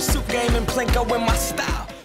suit game and Plinko in my style.